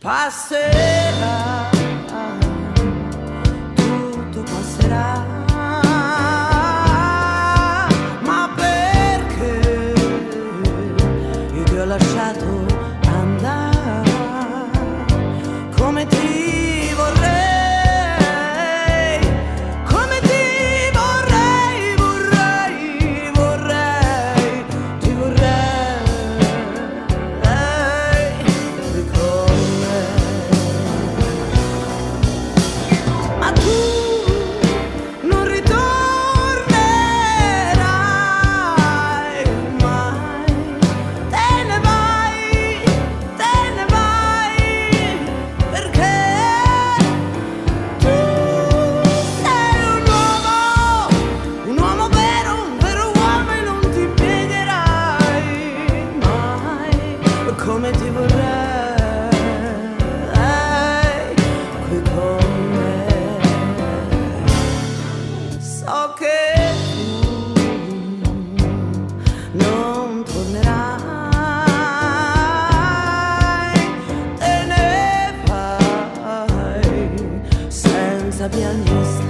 Passei. sometimes I be unused.